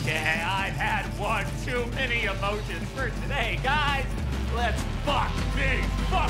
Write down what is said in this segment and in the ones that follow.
Okay, I've had one too many emotions for today, guys. Let's fuck me. Fuck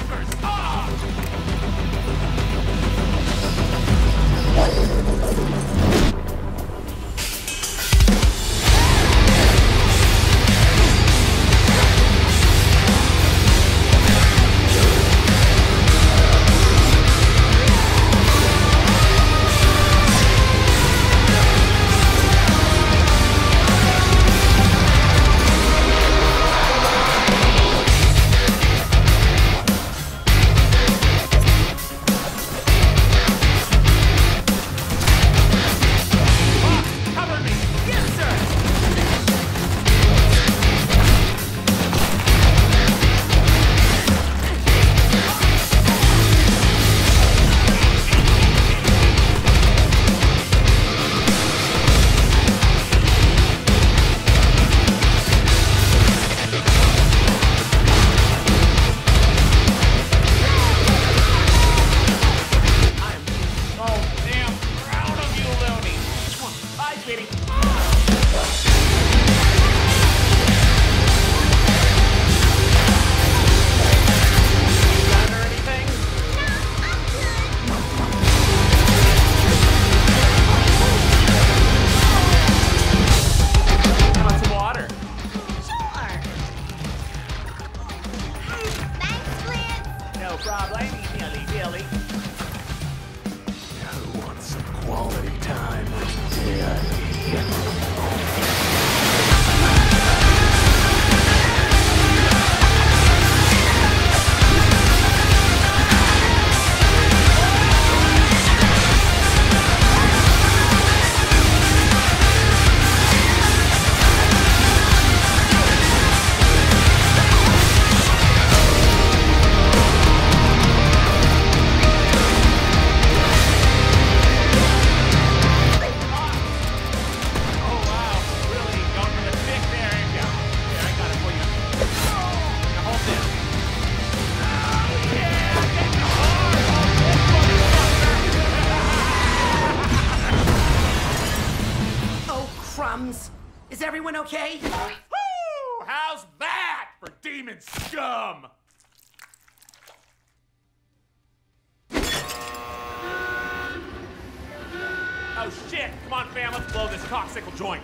Is everyone okay? Woo! How's that for demon scum? Oh shit! Come on, fam, let's blow this cocksickle joint.